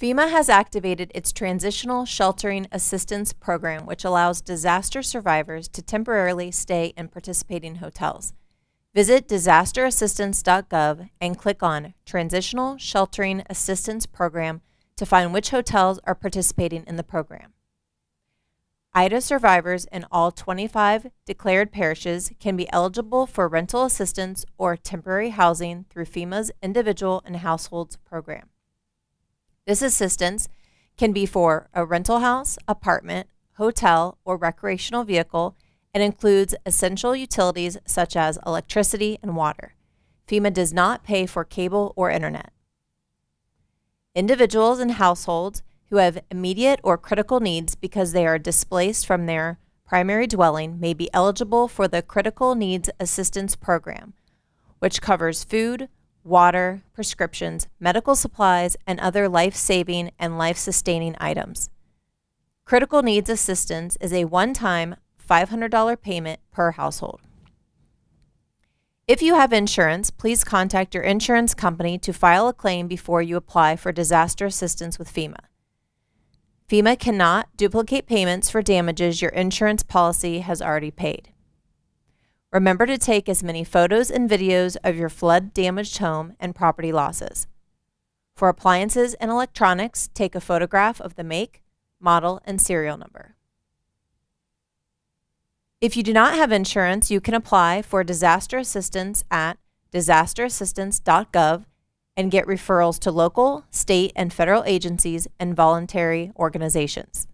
FEMA has activated its Transitional Sheltering Assistance Program, which allows disaster survivors to temporarily stay in participating hotels. Visit disasterassistance.gov and click on Transitional Sheltering Assistance Program to find which hotels are participating in the program. Ida survivors in all 25 declared parishes can be eligible for rental assistance or temporary housing through FEMA's Individual and Households Program. This assistance can be for a rental house, apartment, hotel, or recreational vehicle and includes essential utilities such as electricity and water. FEMA does not pay for cable or internet. Individuals and households who have immediate or critical needs because they are displaced from their primary dwelling may be eligible for the Critical Needs Assistance Program, which covers food, water, prescriptions, medical supplies, and other life saving and life sustaining items. Critical Needs Assistance is a one time $500 payment per household. If you have insurance, please contact your insurance company to file a claim before you apply for disaster assistance with FEMA. FEMA cannot duplicate payments for damages your insurance policy has already paid. Remember to take as many photos and videos of your flood damaged home and property losses. For appliances and electronics, take a photograph of the make, model, and serial number. If you do not have insurance, you can apply for disaster assistance at disasterassistance.gov and get referrals to local, state, and federal agencies and voluntary organizations.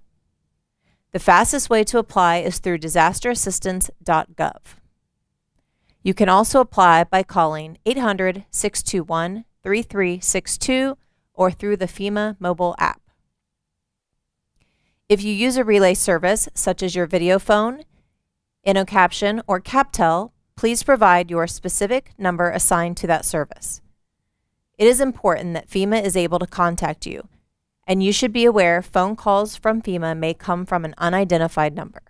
The fastest way to apply is through disasterassistance.gov. You can also apply by calling 800 621 3362 or through the FEMA mobile app. If you use a relay service, such as your video phone, InnoCaption, or CapTel, please provide your specific number assigned to that service. It is important that FEMA is able to contact you, and you should be aware phone calls from FEMA may come from an unidentified number.